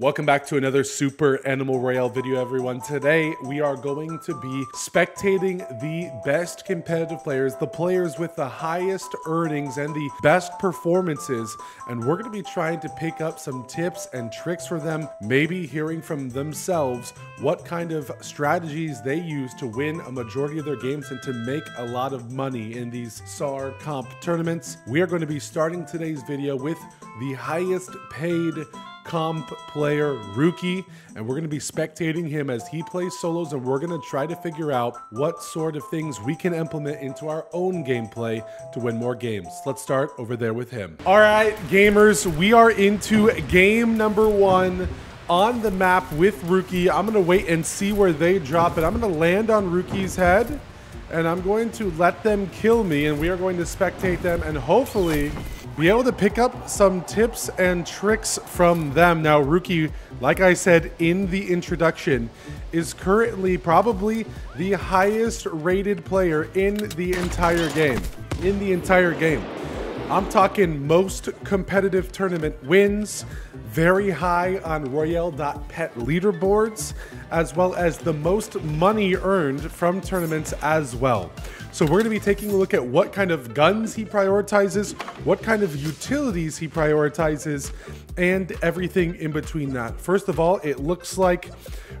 Welcome back to another Super Animal Royale video, everyone. Today, we are going to be spectating the best competitive players, the players with the highest earnings and the best performances, and we're going to be trying to pick up some tips and tricks for them, maybe hearing from themselves what kind of strategies they use to win a majority of their games and to make a lot of money in these SAR comp tournaments. We are going to be starting today's video with the highest paid comp player Ruki, and we're going to be spectating him as he plays solos, and we're going to try to figure out what sort of things we can implement into our own gameplay to win more games. Let's start over there with him. All right, gamers, we are into game number one on the map with Ruki. I'm going to wait and see where they drop it. I'm going to land on Ruki's head, and I'm going to let them kill me, and we are going to spectate them, and hopefully be able to pick up some tips and tricks from them. Now, Ruki, like I said in the introduction, is currently probably the highest rated player in the entire game. In the entire game. I'm talking most competitive tournament wins, very high on Royale.pet leaderboards, as well as the most money earned from tournaments as well. So we're going to be taking a look at what kind of guns he prioritizes, what kind of utilities he prioritizes, and everything in between that. First of all, it looks like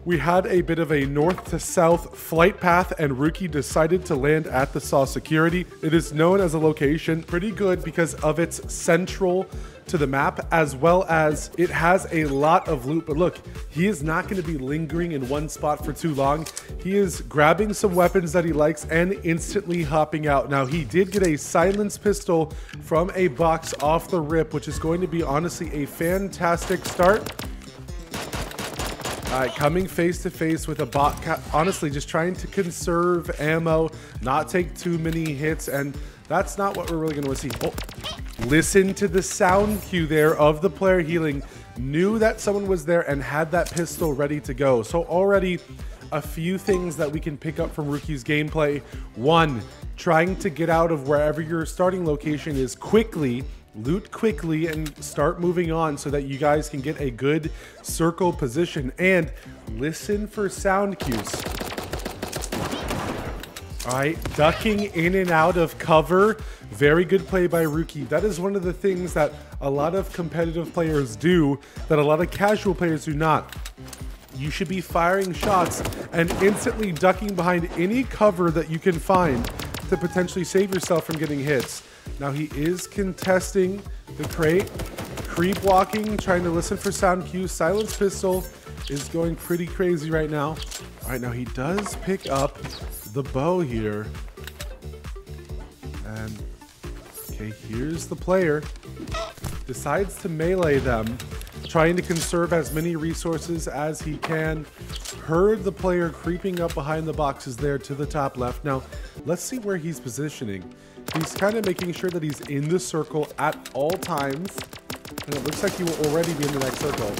we had a bit of a north to south flight path and Ruki decided to land at the SAW Security. It is known as a location pretty good because of its central to the map as well as it has a lot of loot. But look he is not going to be lingering in one spot for too long. He is grabbing some weapons that he likes and instantly hopping out. Now he did get a silenced pistol from a box off the rip which is going to be honestly a fantastic start. All right, coming face to face with a bot, honestly, just trying to conserve ammo, not take too many hits, and that's not what we're really going to see. Oh, listen to the sound cue there of the player healing. Knew that someone was there and had that pistol ready to go. So already a few things that we can pick up from Ruki's gameplay. One, trying to get out of wherever your starting location is quickly loot quickly and start moving on so that you guys can get a good circle position and listen for sound cues. Right, ducking in and out of cover. Very good play by Ruki. That is one of the things that a lot of competitive players do that a lot of casual players do not. You should be firing shots and instantly ducking behind any cover that you can find to potentially save yourself from getting hits. Now he is contesting the crate, creep walking, trying to listen for sound cues. Silence pistol is going pretty crazy right now. All right, now he does pick up the bow here. And okay, here's the player. Decides to melee them, trying to conserve as many resources as he can. Heard the player creeping up behind the boxes there to the top left. Now, let's see where he's positioning. He's kind of making sure that he's in the circle at all times. And it looks like he will already be in the next circle.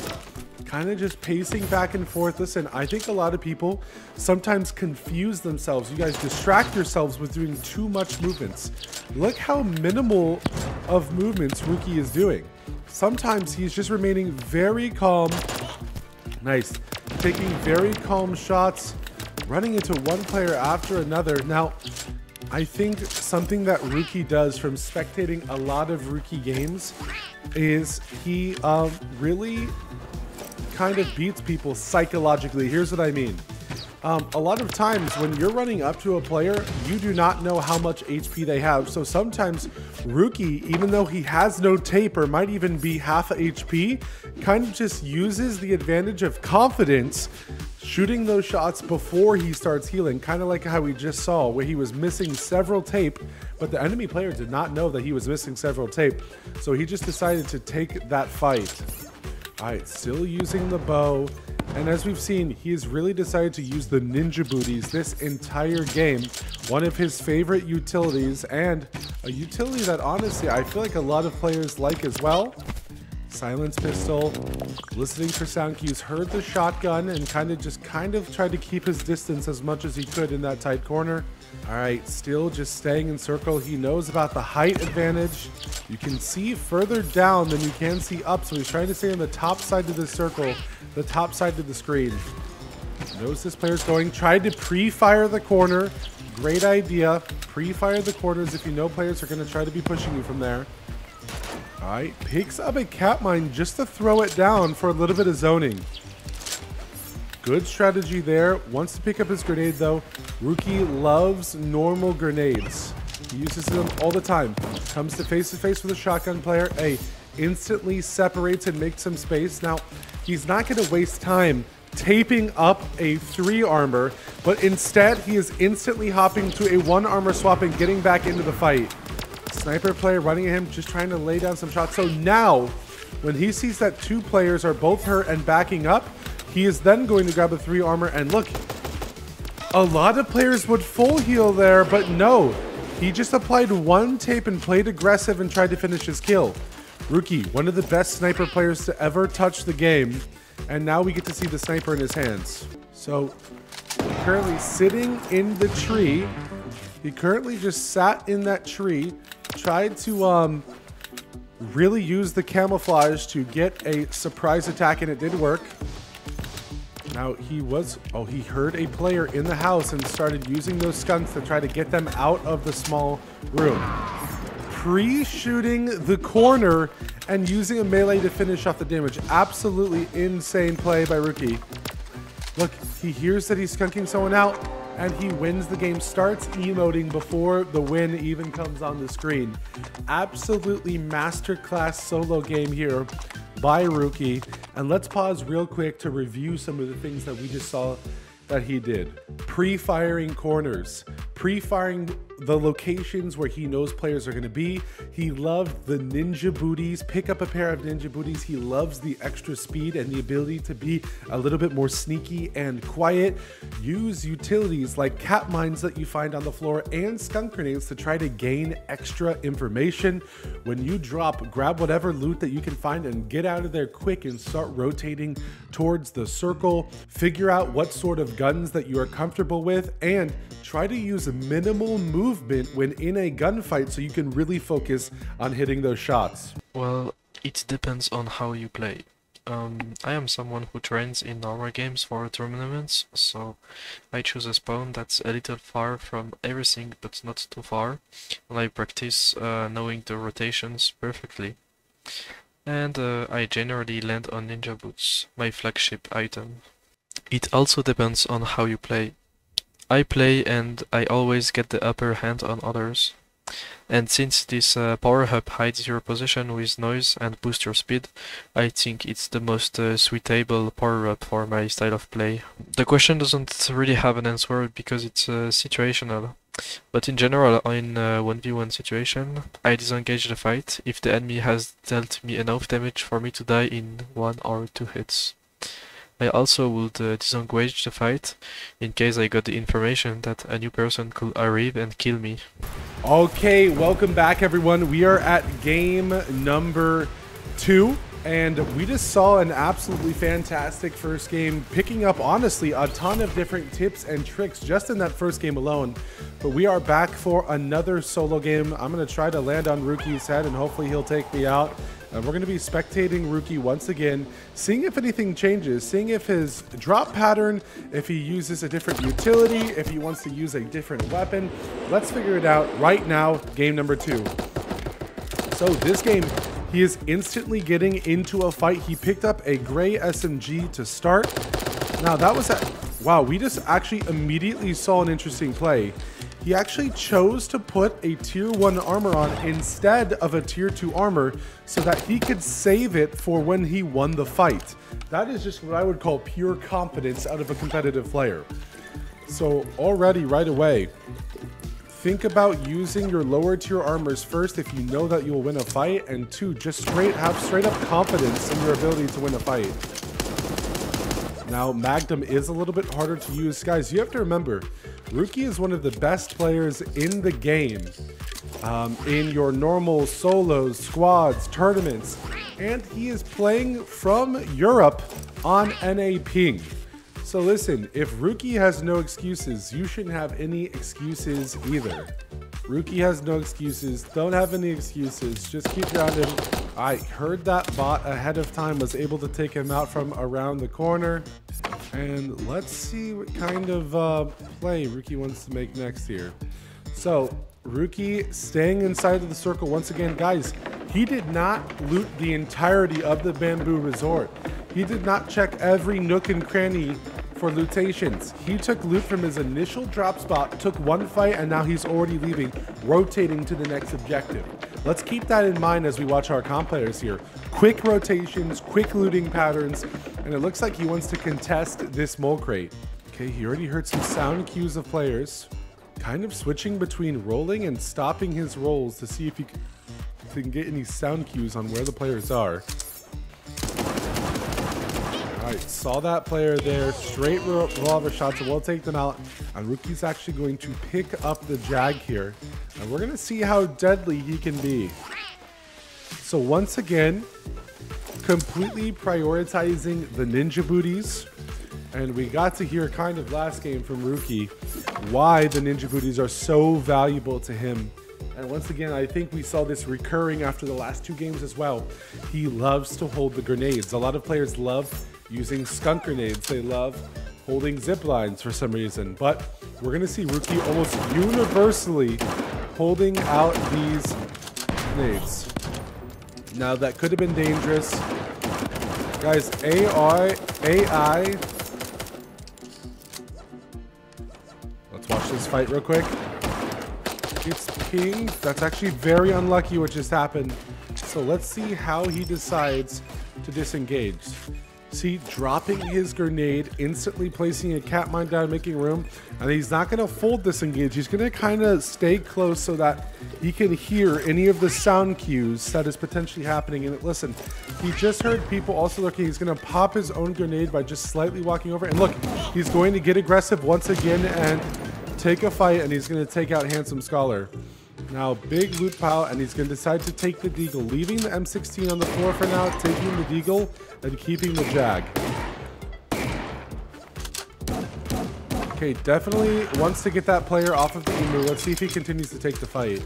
Kind of just pacing back and forth. Listen, I think a lot of people sometimes confuse themselves. You guys distract yourselves with doing too much movements. Look how minimal of movements Ruki is doing. Sometimes he's just remaining very calm. Nice. Taking very calm shots, running into one player after another. Now, I think something that Ruki does from spectating a lot of Ruki games is he um, really kind of beats people psychologically. Here's what I mean. Um, a lot of times when you're running up to a player, you do not know how much HP they have. So sometimes Ruki, even though he has no tape or might even be half HP, kind of just uses the advantage of confidence shooting those shots before he starts healing, kind of like how we just saw where he was missing several tape, but the enemy player did not know that he was missing several tape. So he just decided to take that fight. All right, still using the bow. And as we've seen, he has really decided to use the ninja booties this entire game. One of his favorite utilities and a utility that honestly I feel like a lot of players like as well. Silence pistol, listening for sound cues, heard the shotgun and kind of just kind of tried to keep his distance as much as he could in that tight corner. All right, still just staying in circle. He knows about the height advantage. You can see further down than you can see up, so he's trying to stay on the top side of the circle, the top side of the screen. Knows this player's going. Tried to pre-fire the corner. Great idea. Pre-fire the corners if you know players are going to try to be pushing you from there. All right, picks up a cat mine just to throw it down for a little bit of zoning. Good strategy there. Wants to pick up his grenade though. Ruki loves normal grenades. He uses them all the time. Comes to face to face with a shotgun player. A, instantly separates and makes some space. Now, he's not going to waste time taping up a three armor, but instead he is instantly hopping to a one armor swap and getting back into the fight. Sniper player running at him, just trying to lay down some shots. So now, when he sees that two players are both hurt and backing up, he is then going to grab a three armor and look, a lot of players would full heal there, but no. He just applied one tape and played aggressive and tried to finish his kill. Ruki, one of the best sniper players to ever touch the game, and now we get to see the sniper in his hands. So, currently sitting in the tree. He currently just sat in that tree, tried to um, really use the camouflage to get a surprise attack, and it did work. Now he was, oh, he heard a player in the house and started using those skunks to try to get them out of the small room. Pre-shooting the corner and using a melee to finish off the damage. Absolutely insane play by Ruki. Look, he hears that he's skunking someone out and he wins the game, starts emoting before the win even comes on the screen. Absolutely masterclass solo game here by Ruki. And let's pause real quick to review some of the things that we just saw that he did. Pre-firing corners, pre-firing the locations where he knows players are going to be. He loved the ninja booties. Pick up a pair of ninja booties. He loves the extra speed and the ability to be a little bit more sneaky and quiet. Use utilities like cat mines that you find on the floor and skunk grenades to try to gain extra information. When you drop, grab whatever loot that you can find and get out of there quick and start rotating towards the circle. Figure out what sort of guns that you are comfortable with and try to use minimal movement when in a gunfight so you can really focus on hitting those shots? Well, it depends on how you play. Um, I am someone who trains in normal games for tournaments, so I choose a spawn that's a little far from everything but not too far, and I practice uh, knowing the rotations perfectly. And uh, I generally land on Ninja Boots, my flagship item. It also depends on how you play. I play and I always get the upper hand on others. And since this uh, power hub hides your position with noise and boosts your speed, I think it's the most uh, suitable power up for my style of play. The question doesn't really have an answer because it's uh, situational. But in general, in a 1v1 situation, I disengage the fight if the enemy has dealt me enough damage for me to die in one or two hits. I also would uh, disengage the fight in case I got the information that a new person could arrive and kill me. Okay, welcome back everyone. We are at game number two. And we just saw an absolutely fantastic first game, picking up, honestly, a ton of different tips and tricks just in that first game alone. But we are back for another solo game. I'm going to try to land on Ruki's head, and hopefully he'll take me out. And we're going to be spectating Ruki once again, seeing if anything changes, seeing if his drop pattern, if he uses a different utility, if he wants to use a different weapon. Let's figure it out right now, game number two. So this game, he is instantly getting into a fight. He picked up a gray SMG to start. Now that was, a, wow, we just actually immediately saw an interesting play he actually chose to put a tier 1 armor on instead of a tier 2 armor so that he could save it for when he won the fight. That is just what I would call pure confidence out of a competitive player. So already right away, think about using your lower tier armors first if you know that you'll win a fight, and two, just straight have straight up confidence in your ability to win a fight. Now, Magnum is a little bit harder to use. Guys, you have to remember, Ruki is one of the best players in the game. Um, in your normal solos, squads, tournaments, and he is playing from Europe on NA Ping. So listen, if Ruki has no excuses, you shouldn't have any excuses either. Ruki has no excuses. Don't have any excuses. Just keep grounded. I heard that bot ahead of time was able to take him out from around the corner. And let's see what kind of uh, play Ruki wants to make next here. So, Ruki staying inside of the circle once again. Guys, he did not loot the entirety of the Bamboo Resort. He did not check every nook and cranny for lootations. He took loot from his initial drop spot, took one fight, and now he's already leaving, rotating to the next objective. Let's keep that in mind as we watch our comp players here. Quick rotations, quick looting patterns, and it looks like he wants to contest this mole crate. Okay, he already heard some sound cues of players. Kind of switching between rolling and stopping his rolls to see if he can get any sound cues on where the players are. Alright, saw that player there. Straight revolver shots, we'll take them out. And Ruki's actually going to pick up the Jag here. And we're going to see how deadly he can be. So once again, completely prioritizing the ninja booties. And we got to hear kind of last game from Ruki why the ninja booties are so valuable to him. And once again, I think we saw this recurring after the last two games as well. He loves to hold the grenades. A lot of players love using skunk grenades. They love holding zip lines for some reason. But we're going to see Ruki almost universally holding out these grenades. Now, that could have been dangerous. Guys, AI, AI. Let's this fight real quick. It's King. That's actually very unlucky what just happened. So let's see how he decides to disengage. See, dropping his grenade, instantly placing a cat mine down, making room. And he's not going to fold this engage. He's going to kind of stay close so that he can hear any of the sound cues that is potentially happening. And listen, he just heard people also looking. He's going to pop his own grenade by just slightly walking over. And look, he's going to get aggressive once again and take a fight. And he's going to take out Handsome Scholar. Now, big loot pile, and he's going to decide to take the Deagle, leaving the M16 on the floor for now, taking the Deagle, and keeping the Jag. Okay, definitely wants to get that player off of the Emu. Let's see if he continues to take the fight.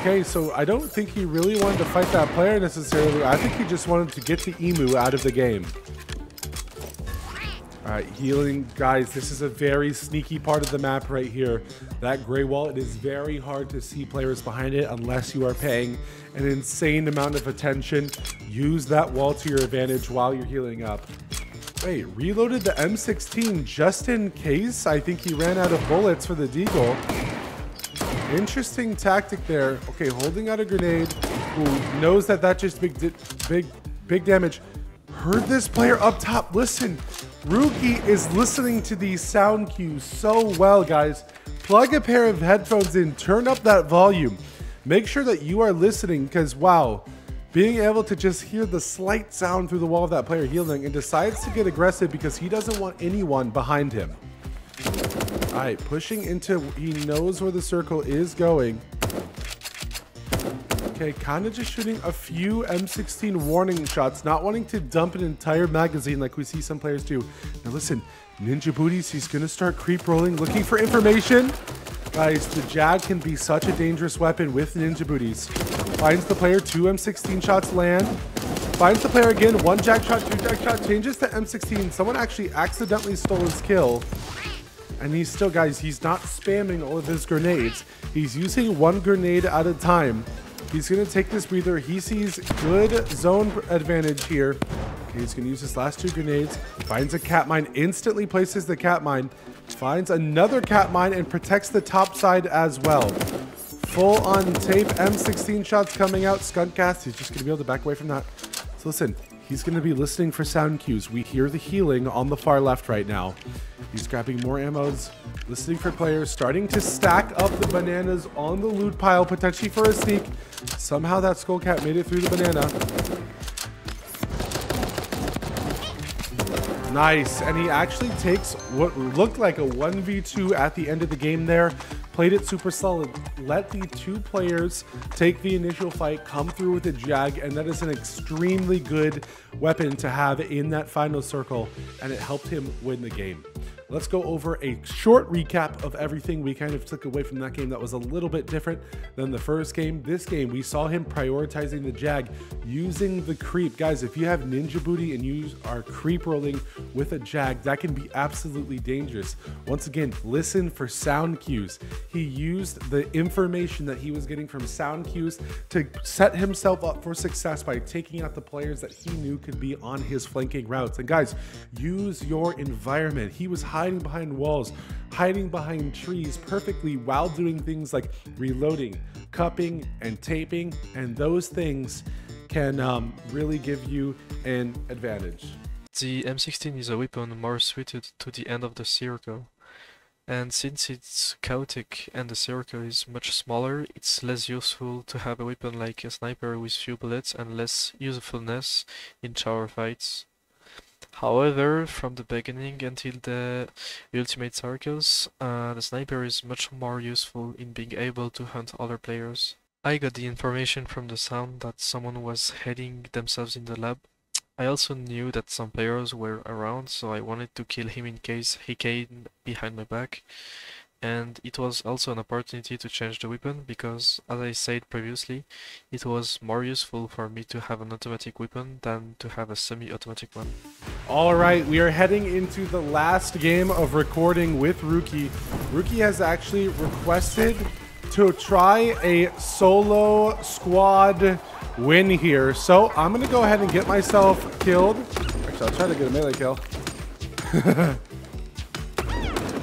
Okay, so I don't think he really wanted to fight that player necessarily. I think he just wanted to get the Emu out of the game. All right, healing. Guys, this is a very sneaky part of the map right here. That gray wall, it is very hard to see players behind it unless you are paying an insane amount of attention. Use that wall to your advantage while you're healing up. Wait, reloaded the M16 just in case? I think he ran out of bullets for the Deagle. Interesting tactic there. Okay, holding out a grenade. Who knows that that just big, big, big damage. Heard this player up top. Listen, Ruki is listening to these sound cues so well, guys. Plug a pair of headphones in, turn up that volume. Make sure that you are listening because, wow, being able to just hear the slight sound through the wall of that player healing and decides to get aggressive because he doesn't want anyone behind him. All right, pushing into, he knows where the circle is going. Okay, kind of just shooting a few M16 warning shots, not wanting to dump an entire magazine like we see some players do. Now listen, Ninja Booties, he's going to start creep rolling, looking for information. Guys, the Jag can be such a dangerous weapon with Ninja Booties. Finds the player, two M16 shots land. Finds the player again, one Jag shot, two Jag shot, changes to M16. Someone actually accidentally stole his kill. And he's still, guys, he's not spamming all of his grenades. He's using one grenade at a time. He's going to take this breather. He sees good zone advantage here. Okay, he's going to use his last two grenades. Finds a cat mine, instantly places the cat mine. Finds another cat mine and protects the top side as well. Full on tape, M16 shots coming out. Skunkcast, he's just going to be able to back away from that. So listen, he's going to be listening for sound cues. We hear the healing on the far left right now. He's grabbing more ammos, listening for players, starting to stack up the bananas on the loot pile, potentially for a sneak. Somehow that Skullcat made it through the banana. Nice, and he actually takes what looked like a 1v2 at the end of the game there. Played it super solid. Let the two players take the initial fight, come through with a jag, and that is an extremely good weapon to have in that final circle, and it helped him win the game. Let's go over a short recap of everything we kind of took away from that game that was a little bit different than the first game. This game, we saw him prioritizing the Jag, using the creep. Guys, if you have Ninja Booty and you are creep rolling with a Jag, that can be absolutely dangerous. Once again, listen for sound cues. He used the information that he was getting from sound cues to set himself up for success by taking out the players that he knew could be on his flanking routes. And guys, use your environment. He was hiding behind walls, hiding behind trees perfectly while doing things like reloading, cupping, and taping. And those things can um, really give you an advantage. The M16 is a weapon more suited to the end of the circle. And since it's chaotic and the circle is much smaller, it's less useful to have a weapon like a sniper with few bullets and less usefulness in tower fights. However, from the beginning until the ultimate circles, uh, the sniper is much more useful in being able to hunt other players. I got the information from the sound that someone was heading themselves in the lab. I also knew that some players were around, so I wanted to kill him in case he came behind my back and it was also an opportunity to change the weapon because, as I said previously, it was more useful for me to have an automatic weapon than to have a semi-automatic one. All right, we are heading into the last game of recording with Ruki. Ruki has actually requested to try a solo squad win here. So I'm going to go ahead and get myself killed. Actually, I'll try to get a melee kill.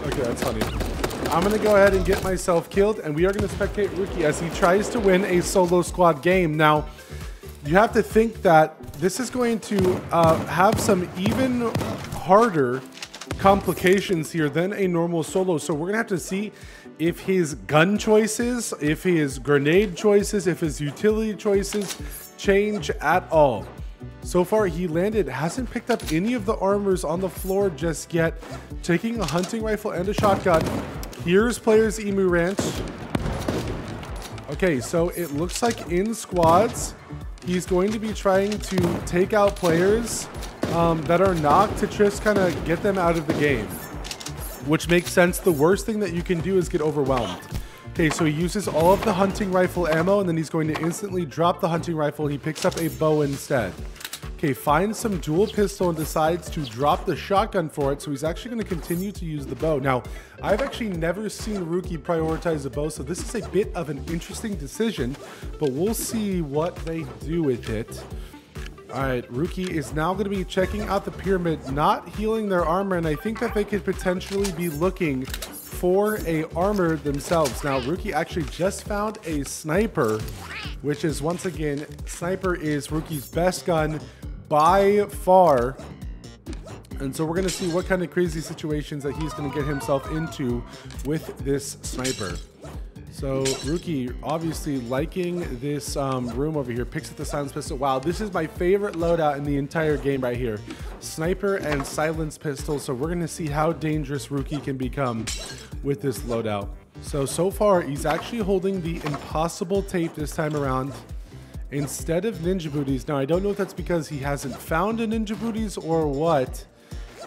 okay, that's funny. I'm going to go ahead and get myself killed, and we are going to spectate Ruki as he tries to win a solo squad game. Now, you have to think that this is going to uh, have some even harder complications here than a normal solo. So we're going to have to see if his gun choices, if his grenade choices, if his utility choices change at all. So far, he landed, hasn't picked up any of the armors on the floor just yet, taking a hunting rifle and a shotgun. Here's players Emu Ranch. Okay, so it looks like in squads, he's going to be trying to take out players um, that are knocked to just kind of get them out of the game. Which makes sense. The worst thing that you can do is get overwhelmed. Okay, so he uses all of the hunting rifle ammo and then he's going to instantly drop the hunting rifle. He picks up a bow instead. Okay, finds some dual pistol and decides to drop the shotgun for it, so he's actually going to continue to use the bow. Now, I've actually never seen Ruki prioritize the bow, so this is a bit of an interesting decision, but we'll see what they do with it. All right, Ruki is now going to be checking out the pyramid, not healing their armor, and I think that they could potentially be looking for a armor themselves. Now, Ruki actually just found a sniper, which is once again, sniper is Ruki's best gun by far. And so we're going to see what kind of crazy situations that he's going to get himself into with this sniper. So Ruki obviously liking this um, room over here. Picks up the silence pistol. Wow, this is my favorite loadout in the entire game right here. Sniper and silence pistol. So we're to see how dangerous Ruki can become with this loadout. So, so far he's actually holding the impossible tape this time around instead of Ninja Booties. Now, I don't know if that's because he hasn't found a Ninja Booties or what.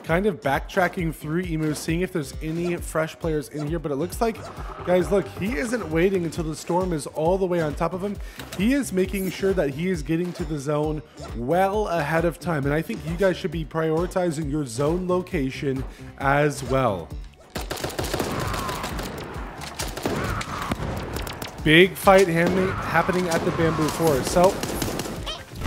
Kind of backtracking through Emu, seeing if there's any fresh players in here. But it looks like, guys, look, he isn't waiting until the storm is all the way on top of him. He is making sure that he is getting to the zone well ahead of time. And I think you guys should be prioritizing your zone location as well. Big fight happening at the bamboo forest. So,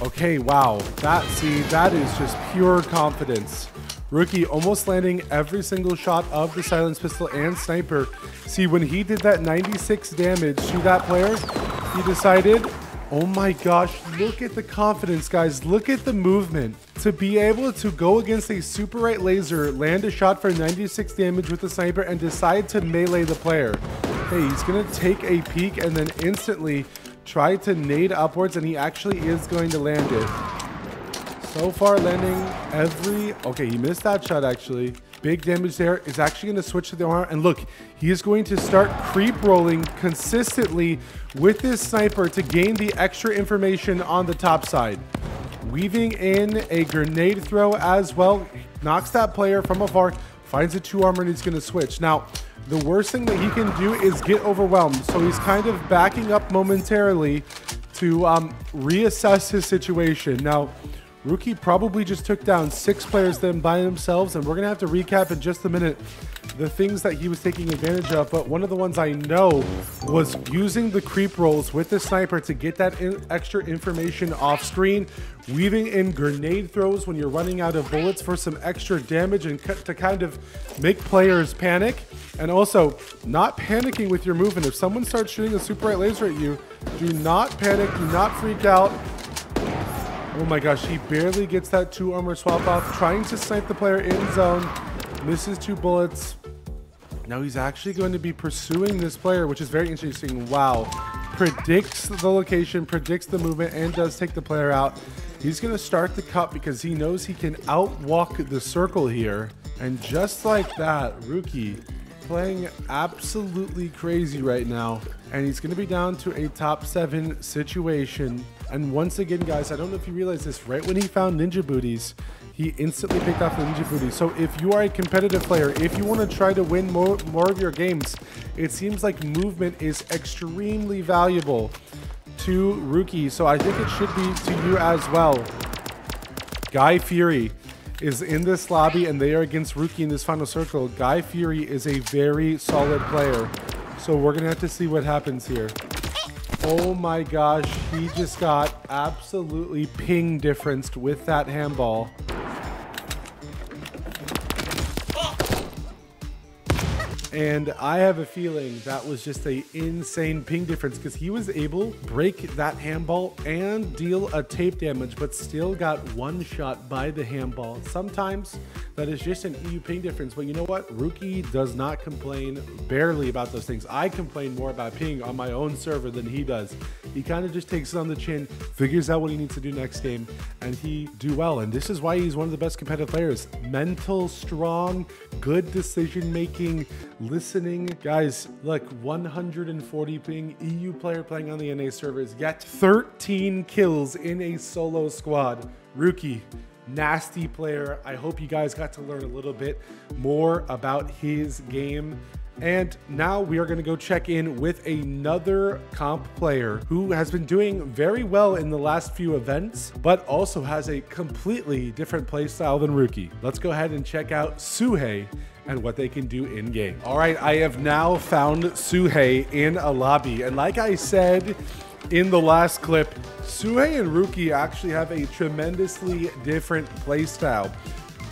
okay, wow. That, see, that is just pure confidence. Ruki almost landing every single shot of the silence pistol and sniper. See, when he did that 96 damage to that player, he decided, oh my gosh, look at the confidence, guys. Look at the movement. To be able to go against a super right laser, land a shot for 96 damage with the sniper, and decide to melee the player. Okay, he's going to take a peek and then instantly try to nade upwards, and he actually is going to land it. So far, landing every... Okay, he missed that shot, actually. big damage there. Is actually going to switch to the armor. And look, he is going to start creep rolling consistently with this sniper to gain the extra information on the top side. Weaving in a grenade throw as well. Knocks that player from afar. Finds a two armor and he's going to switch. Now, the worst thing that he can do is get overwhelmed. So he's kind of backing up momentarily to um, reassess his situation. Now, Ruki probably just took down six players then by themselves, and we're going to have to recap in just a minute the things that he was taking advantage of. But one of the ones I know was using the creep rolls with the sniper to get that in extra information off screen, weaving in grenade throws when you're running out of bullets for some extra damage and to kind of make players panic. And also, not panicking with your movement. If someone starts shooting a super bright laser at you, do not panic, do not freak out. Oh my gosh, he barely gets that two armor swap off, trying to snipe the player in zone. Misses two bullets. Now he's actually going to be pursuing this player, which is very interesting. Wow. Predicts the location, predicts the movement, and does take the player out. He's going to start the cut because he knows he can outwalk the circle here. And just like that, Ruki playing absolutely crazy right now. And he's going to be down to a top seven situation. And once again, guys, I don't know if you realize this, right when he found Ninja Booties, he instantly picked off the Ninja Booties. So if you are a competitive player, if you want to try to win more, more of your games, it seems like movement is extremely valuable to Ruki. So I think it should be to you as well. Guy Fury is in this lobby and they are against Ruki in this final circle. Guy Fury is a very solid player. So we're going to have to see what happens here. Oh my gosh, he just got absolutely ping differenced with that handball. And I have a feeling that was just a insane ping difference because he was able to break that handball and deal a tape damage, but still got one shot by the handball. Sometimes that is just an EU ping difference, but you know what? Ruki does not complain barely about those things. I complain more about ping on my own server than he does. He kind of just takes it on the chin, figures out what he needs to do next game, and he do well. And this is why he's one of the best competitive players. Mental, strong, good decision making, listening. Guys, look, 140 ping EU player playing on the NA servers, yet 13 kills in a solo squad. Ruki, nasty player. I hope you guys got to learn a little bit more about his game. And now we are going to go check in with another comp player who has been doing very well in the last few events, but also has a completely different playstyle than Ruki. Let's go ahead and check out Suchy and what they can do in game. All right, I have now found Suchy in a lobby. And like I said in the last clip, Suchy and Ruki actually have a tremendously different playstyle.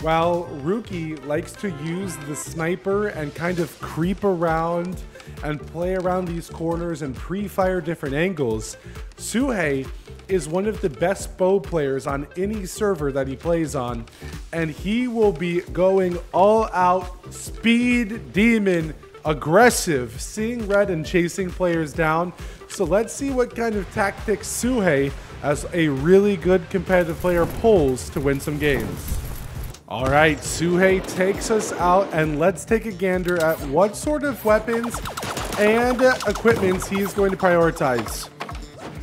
While Ruki likes to use the sniper and kind of creep around and play around these corners and pre-fire different angles, Suchy is one of the best bow players on any server that he plays on, and he will be going all out speed demon aggressive, seeing red and chasing players down. So let's see what kind of tactics Suchy, as a really good competitive player, pulls to win some games. All right, Suchy takes us out, and let's take a gander at what sort of weapons and equipments he's going to prioritize.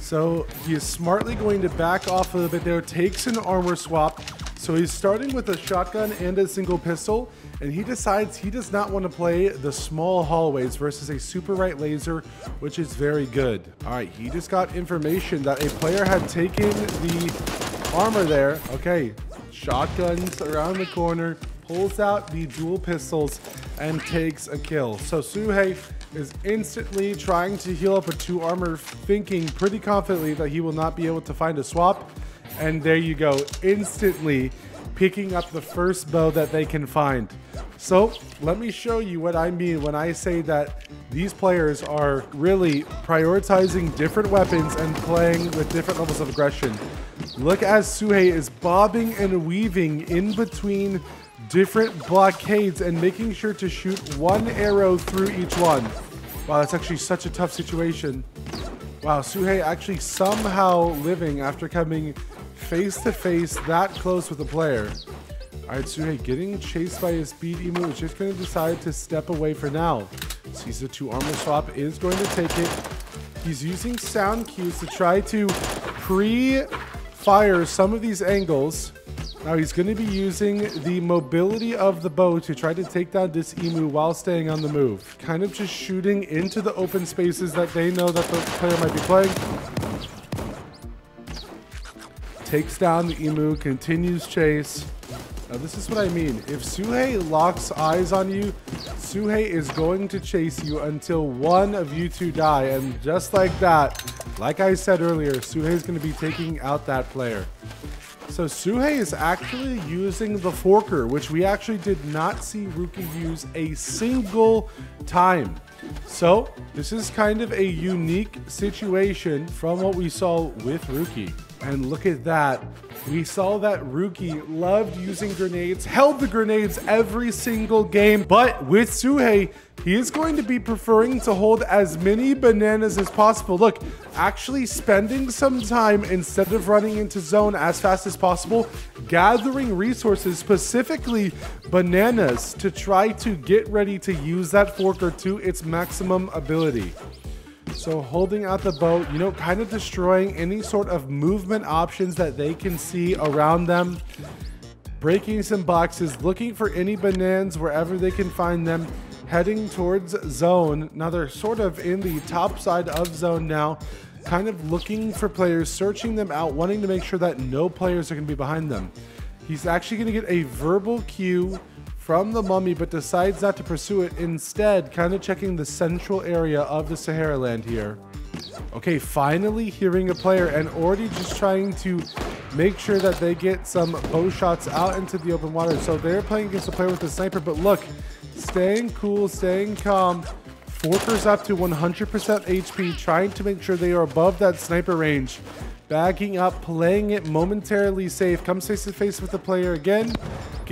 So he is smartly going to back off a little bit there, takes an armor swap. So he's starting with a shotgun and a single pistol, and he decides he does not want to play the small hallways versus a super right laser, which is very good. All right, he just got information that a player had taken the armor there. Okay, shotguns around the corner, pulls out the dual pistols, and takes a kill. So Suchy is instantly trying to heal up a two armor, thinking pretty confidently that he will not be able to find a swap. And there you go, instantly picking up the first bow that they can find. So let me show you what I mean when I say that these players are really prioritizing different weapons and playing with different levels of aggression. Look as Suchy is bobbing and weaving in between different blockades and making sure to shoot one arrow through each one. Wow, that's actually such a tough situation. Wow, Suchy actually somehow living after coming face to face that close with the player. All right, Suchy getting chased by his speed emu is just going to decide to step away for now. Sees the two armor swap, is going to take it. He's using sound cues to try to pre-fire some of these angles. Now he's going to be using the mobility of the bow to try to take down this emu while staying on the move. Kind of just shooting into the open spaces that they know that the player might be playing. Takes down the emu, continues chase. Now this is what I mean. If Suchy locks eyes on you, Suchy is going to chase you until one of you two die. And just like that, like I said earlier, Suchy is going to be taking out that player. So Suchy is actually using the Forker, which we actually did not see Ruki use a single time. So this is kind of a unique situation from what we saw with Ruki. And look at that. We saw that Ruki loved using grenades, held the grenades every single game, but with Suchy, he is going to be preferring to hold as many bananas as possible. Look, actually spending some time instead of running into zone as fast as possible, gathering resources, specifically bananas, to try to get ready to use that forker to its maximum ability. So holding out the boat, you know, kind of destroying any sort of movement options that they can see around them. Breaking some boxes, looking for any bananas wherever they can find them. Heading towards zone. Now they're sort of in the top side of zone now. Kind of looking for players, searching them out, wanting to make sure that no players are going to be behind them. He's actually going to get a verbal cue from the mummy, but decides not to pursue it. Instead, kind of checking the central area of the Sahara land here. Okay, finally hearing a player and already just trying to make sure that they get some bow shots out into the open water. So they're playing against a player with a sniper, but look, staying cool, staying calm. Forker's up to 100% HP, trying to make sure they are above that sniper range. Backing up, playing it momentarily safe. Comes face to face with the player again.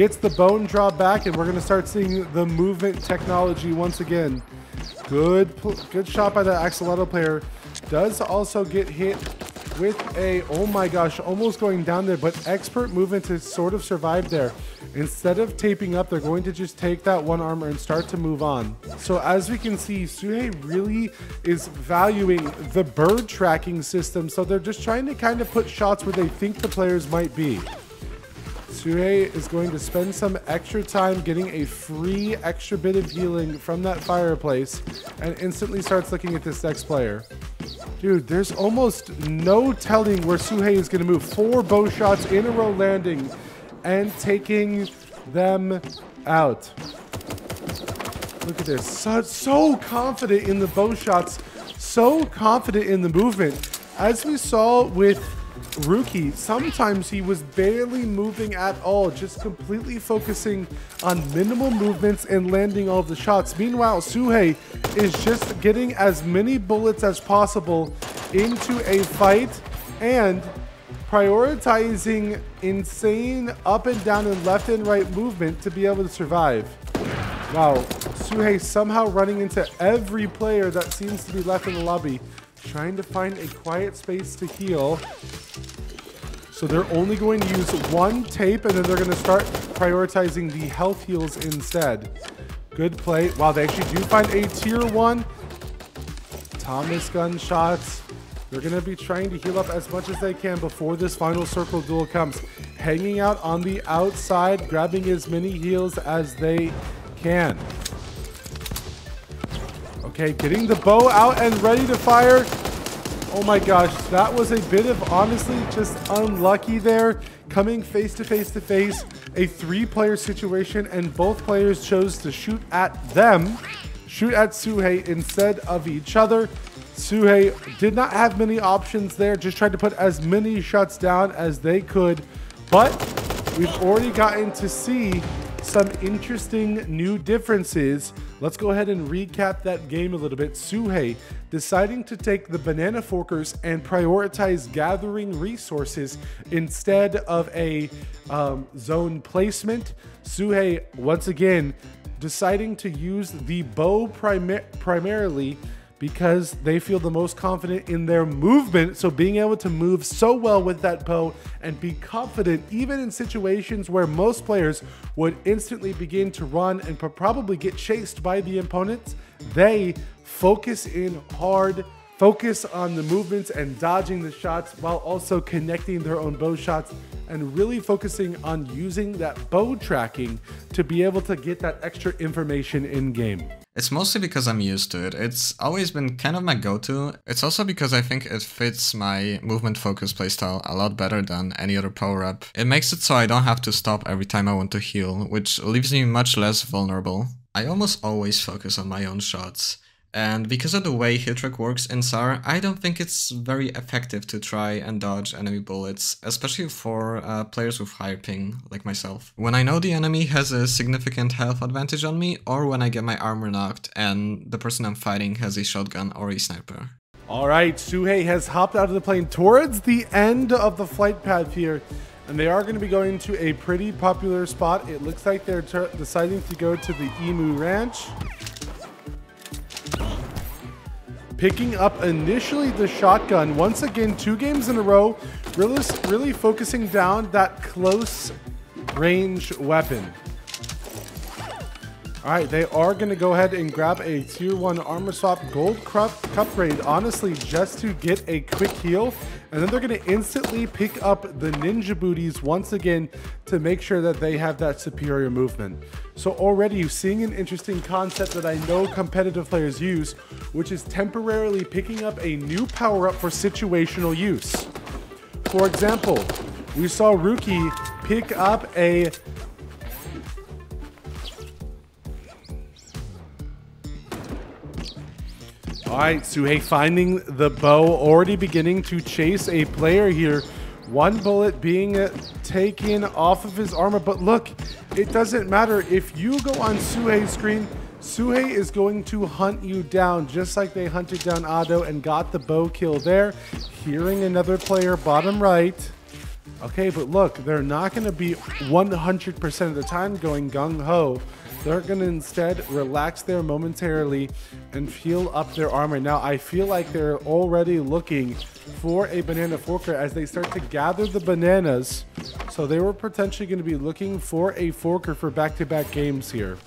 Gets the bone draw back, and we're going to start seeing the movement technology once again. Good, good shot by the Axolotl player. Does also get hit with a, oh my gosh, almost going down there, but expert movement to sort of survive there. Instead of taping up, they're going to just take that one armor and start to move on. So as we can see, Suchy really is valuing the bird tracking system. So they're just trying to kind of put shots where they think the players might be. Suchy is going to spend some extra time getting a free extra bit of healing from that fireplace and instantly starts looking at this next player. Dude, there's almost no telling where Suchy is going to move. Four bow shots in a row landing and taking them out. Look at this. So, so confident in the bow shots. So confident in the movement. As we saw with Ruki, sometimes he was barely moving at all, just completely focusing on minimal movements and landing all the shots. Meanwhile, Suchy is just getting as many bullets as possible into a fight and prioritizing insane up and down and left and right movement to be able to survive. Wow, Suchy somehow running into every player that seems to be left in the lobby, trying to find a quiet space to heal. So they're only going to use one tape and then they're going to start prioritizing the health heals instead. Good play. Wow, they actually do find a tier one. Thomas gunshots. They're going to be trying to heal up as much as they can before this final circle duel comes. Hanging out on the outside, grabbing as many heals as they can. Okay, getting the bow out and ready to fire. Oh my gosh, that was a bit of honestly just unlucky there. Coming face to face to face, a three player situation, and both players chose to shoot at them, shoot at Suchy instead of each other. Suhei did not have many options there, just tried to put as many shots down as they could. But we've already gotten to see some interesting new differences. Let's go ahead and recap that game a little bit. Suchy deciding to take the banana forkers and prioritize gathering resources instead of a um, zone placement. Suchy, once again, deciding to use the bow primi primarily because they feel the most confident in their movement. So being able to move so well with that bow and be confident even in situations where most players would instantly begin to run and probably get chased by the opponents, they focus in hard focus on the movements and dodging the shots while also connecting their own bow shots and really focusing on using that bow tracking to be able to get that extra information in game. It's mostly because I'm used to it. It's always been kind of my go-to. It's also because I think it fits my movement focus playstyle a lot better than any other power-up. It makes it so I don't have to stop every time I want to heal, which leaves me much less vulnerable. I almost always focus on my own shots. And because of the way Hittrack works in SAR, I don't think it's very effective to try and dodge enemy bullets, especially for uh, players with higher ping, like myself. When I know the enemy has a significant health advantage on me, or when I get my armor knocked and the person I'm fighting has a shotgun or a sniper. All right, Suchy has hopped out of the plane towards the end of the flight path here, and they are going to be going to a pretty popular spot. It looks like they're deciding to go to the Emu Ranch picking up initially the shotgun. Once again, two games in a row, really, really focusing down that close range weapon. All right, they are going to go ahead and grab a tier 1 armor swap gold cup, cup raid, honestly, just to get a quick heal. And then they're going to instantly pick up the ninja booties once again to make sure that they have that superior movement. So already you're seeing an interesting concept that I know competitive players use, which is temporarily picking up a new power up for situational use. For example, we saw Ruki pick up a All right, Suchy finding the bow, already beginning to chase a player here. One bullet being taken off of his armor, but look, it doesn't matter. If you go on Suchy's screen, Suchy is going to hunt you down, just like they hunted down Ado and got the bow kill there. Hearing another player bottom right. Okay, but look, they're not going to be 100% of the time going gung-ho. They're to instead relax there momentarily and heal up their armor. Now, I feel like they're already looking for a banana forker as they start to gather the bananas. So they were potentially going to be looking for a forker for back-to-back -back games here.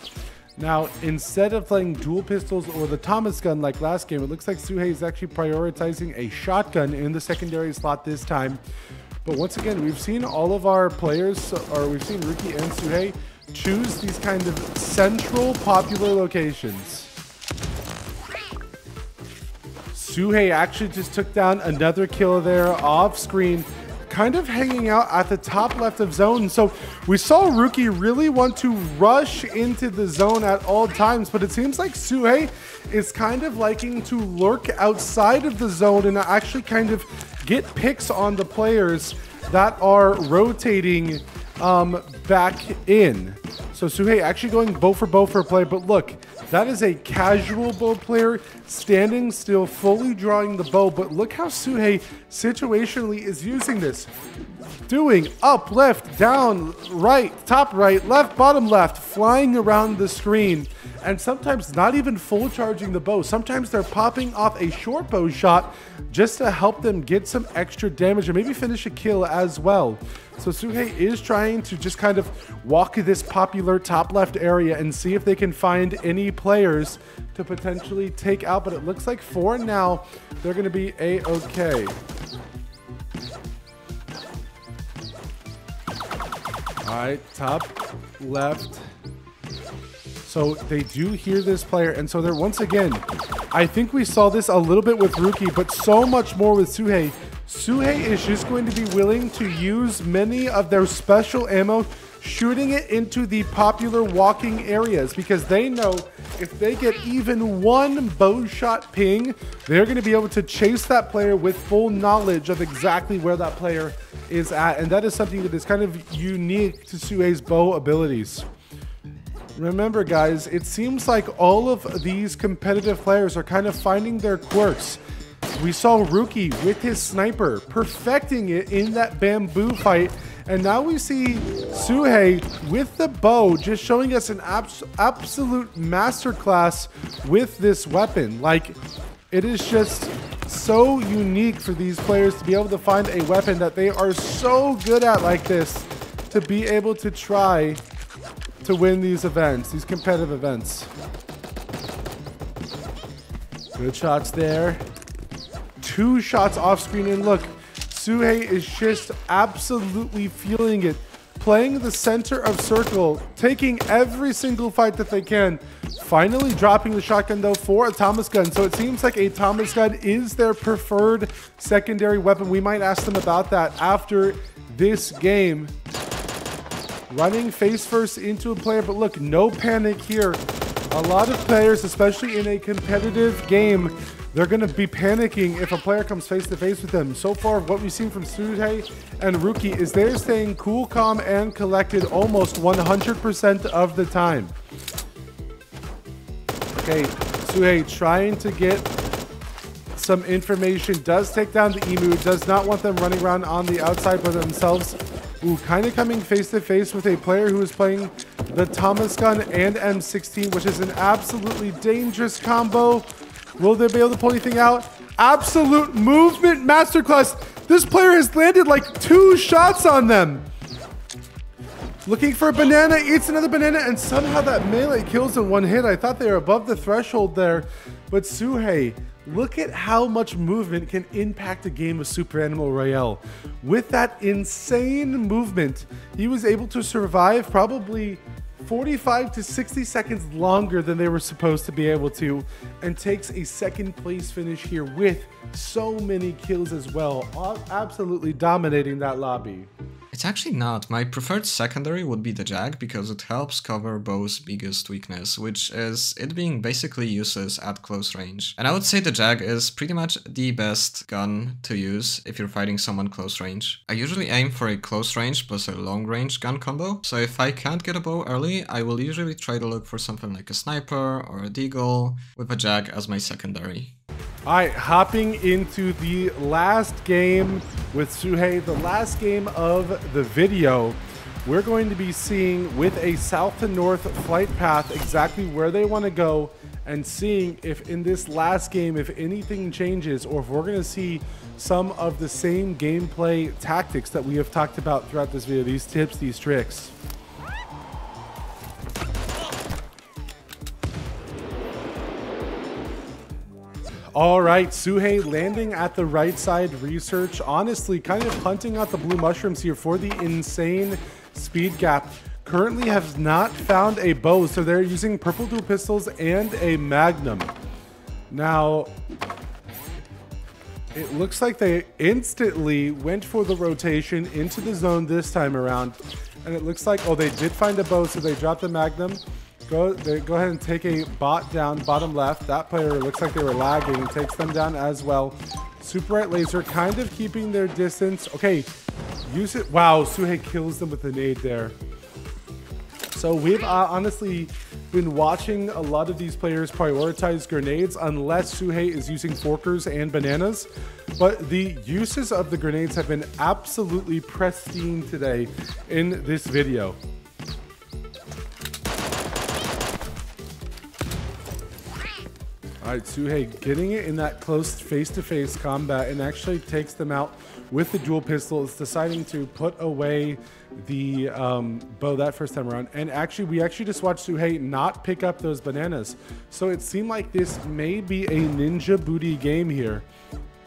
Now, instead of playing dual pistols or the Thomas gun like last game, it looks like Suchy is actually prioritizing a shotgun in the secondary slot this time. But once again, we've seen all of our players, or we've seen Ruki and Suchy, choose these kind of central popular locations. Suchy actually just took down another kill there off screen, kind of hanging out at the top left of zone. So we saw Ruki really want to rush into the zone at all times, but it seems like Suchy is kind of liking to lurk outside of the zone and actually kind of get picks on the players that are rotating um, back in. So Suchy actually going bow for bow for a play, but look, that is a casual bow player standing still, fully drawing the bow, but look how Suchy situationally is using this. Doing up, left, down, right, top right, left, bottom left, flying around the screen, and sometimes not even full charging the bow. Sometimes they're popping off a short bow shot just to help them get some extra damage and maybe finish a kill as well. So Suchy is trying to just kind of walk this popular top left area and see if they can find any players to potentially take out, but it looks like for now, they're going to be a-okay. All right, top left. So they do hear this player, and so they're once again, I think we saw this a little bit with Ruki, but so much more with Suchy. Suchy is just going to be willing to use many of their special ammo, shooting it into the popular walking areas because they know if they get even one bow shot ping, they're going to be able to chase that player with full knowledge of exactly where that player is at. And that is something that is kind of unique to Suchy's bow abilities. Remember, guys, it seems like all of these competitive players are kind of finding their quirks. We saw Ruki with his sniper perfecting it in that bamboo fight. And now we see Suchy with the bow just showing us an abs absolute masterclass with this weapon. Like, It is just so unique for these players to be able to find a weapon that they are so good at like this to be able to try to win these events, these competitive events. Good shots there. Two shots off screen and look, Suchy is just absolutely feeling it. Playing the center of circle, taking every single fight that they can. Finally dropping the shotgun though for a Thomas gun. So it seems like a Thomas gun is their preferred secondary weapon. We might ask them about that after this game. Running face first into a player, but look, no panic here. A lot of players, especially in a competitive game, they're going to be panicking if a player comes face to face with them. So far, what we've seen from Suchy and Ruki is they're staying cool, calm, and collected almost 100% of the time. Okay, Suchy trying to get some information. Does take down the Emu. Does not want them running around on the outside by themselves. Ooh, kind of coming face to face with a player who is playing the Thomas gun and M16, which is an absolutely dangerous combo. Will they be able to pull anything out? Absolute movement masterclass. This player has landed like two shots on them. Looking for a banana, eats another banana, and somehow that melee kills in one hit. I thought they were above the threshold there. But Suchy Look at how much movement can impact a game of Super Animal Royale. With that insane movement, he was able to survive probably 45 to 60 seconds longer than they were supposed to be able to, and takes a second place finish here with so many kills as well, absolutely dominating that lobby. It's actually not. My preferred secondary would be the Jag because it helps cover Bow's biggest weakness, which is it being basically useless at close range. And I would say the Jag is pretty much the best gun to use if you're fighting someone close range. I usually aim for a close range plus a long range gun combo, so if I can't get a bow early, I will usually try to look for something like a sniper or a deagle with a Jag as my secondary. All right, hopping into the last game with Suchy, the last game of the video. We're going to be seeing with a south to north flight path exactly where they want to go and seeing if in this last game, if anything changes or if we're going to see some of the same gameplay tactics that we have talked about throughout this video, these tips, these tricks. All right, Suchy landing at the right side research. Honestly, kind of hunting out the blue mushrooms here for the insane speed gap. Currently have not found a bow, so they're using purple dual pistols and a magnum. Now, it looks like they instantly went for the rotation into the zone this time around. And it looks like, oh, they did find a bow, so they dropped the magnum. Go, they go ahead and take a bot down, bottom left. That player looks like they were lagging. and Takes them down as well. Super Right Laser kind of keeping their distance. Okay, use it. Wow, Suchy kills them with the nade there. So we've uh, honestly been watching a lot of these players prioritize grenades unless Suchy is using forkers and bananas. But the uses of the grenades have been absolutely pristine today in this video. All right, Suchy getting it in that close face-to-face -face combat and actually takes them out with the dual pistols, deciding to put away the um, bow that first time around. And actually, we actually just watched Suchy not pick up those bananas. So it seemed like this may be a ninja booty game here.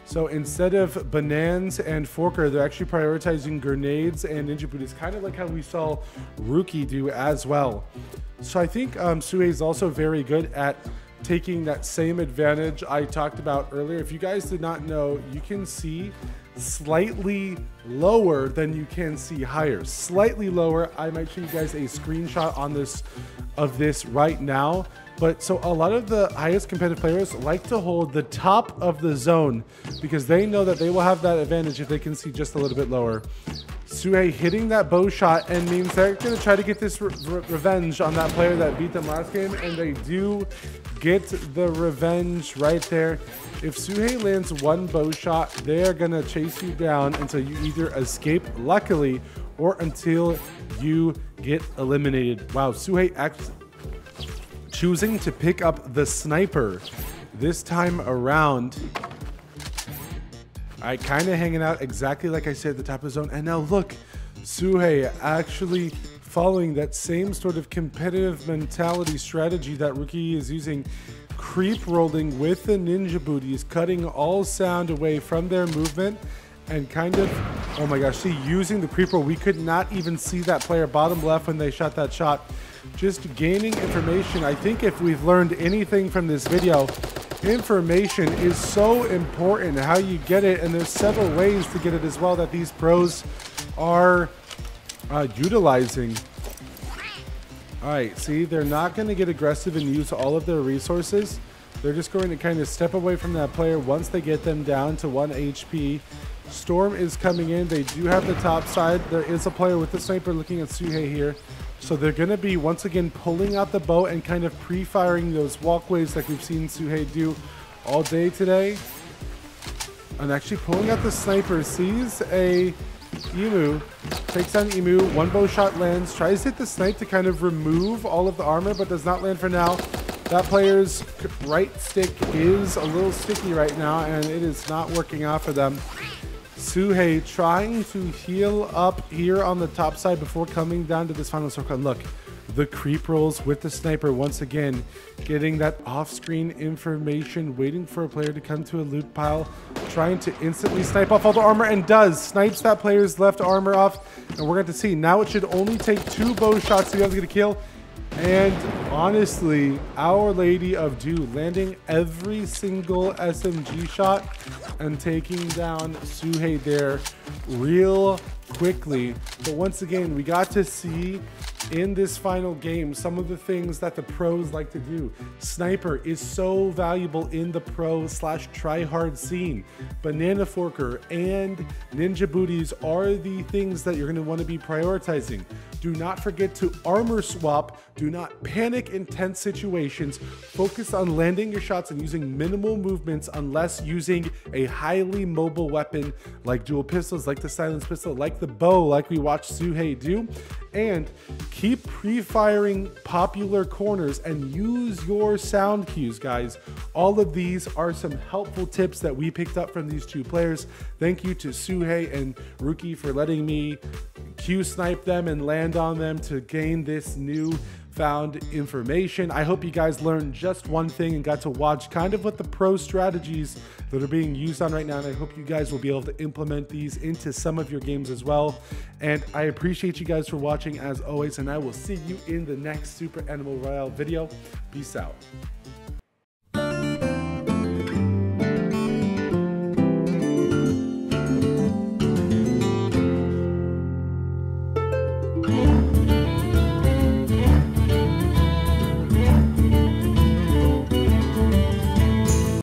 So instead of bananas and forker, they're actually prioritizing grenades and ninja booties, kind of like how we saw Ruki do as well. So I think um, Suchy is also very good at taking that same advantage I talked about earlier. If you guys did not know, you can see slightly lower than you can see higher. Slightly lower. I might show you guys a screenshot on this of this right now. But so a lot of the highest competitive players like to hold the top of the zone because they know that they will have that advantage if they can see just a little bit lower. Suchy hitting that bow shot and means they're going to try to get this re re revenge on that player that beat them last game, and they do get the revenge right there. If Suchy lands one bow shot, they are going to chase you down until you either escape, luckily, or until you get eliminated. Wow, Suchy choosing to pick up the sniper this time around. Right, kind of hanging out exactly like I said at the top of the zone. And now look, Suchy actually following that same sort of competitive mentality strategy that Ruki is using. Creep rolling with the ninja booties, cutting all sound away from their movement and kind of, oh my gosh, see, using the creep roll, we could not even see that player bottom left when they shot that shot. Just gaining information. I think if we've learned anything from this video, information is so important, how you get it, and there's several ways to get it as well that these pros are uh, utilizing. All right, see, they're not going to get aggressive and use all of their resources. They're just going to kind of step away from that player once they get them down to 1 HP. Storm is coming in. They do have the top side. There is a player with the sniper looking at Suchy here. So they're going to be, once again, pulling out the bow and kind of pre-firing those walkways like we've seen Suchy do all day today. And actually pulling out the sniper, sees a Emu, takes down Emu, one bow shot lands, tries to hit the snipe to kind of remove all of the armor, but does not land for now. That player's right stick is a little sticky right now, and it is not working out for them. Suchy trying to heal up here on the top side before coming down to this final circle. And look, the creep rolls with the sniper once again, getting that off-screen information, waiting for a player to come to a loot pile, trying to instantly snipe off all the armor, and does. Snipes that player's left armor off, and we're going to see. Now it should only take two bow shots to be able to get a kill. And honestly, Our Lady of Dew landing every single SMG shot and taking down Suchy there real quickly. But once again, we got to see in this final game some of the things that the pros like to do. Sniper is so valuable in the pro slash try hard scene. Banana Forker and Ninja Booties are the things that you're going to want to be prioritizing. Do not forget to armor swap. Do not panic in tense situations. Focus on landing your shots and using minimal movements unless using a highly mobile weapon like dual pistols, like the silence pistol, like the bow, like we watched Suchy do. And keep pre-firing popular corners and use your sound cues, guys. All of these are some helpful tips that we picked up from these two players. Thank you to Suchy and Ruki for letting me Q snipe them and land on them to gain this new found information. I hope you guys learned just one thing and got to watch kind of what the pro strategies that are being used on right now. And I hope you guys will be able to implement these into some of your games as well. And I appreciate you guys for watching as always. And I will see you in the next Super Animal Royale video. Peace out.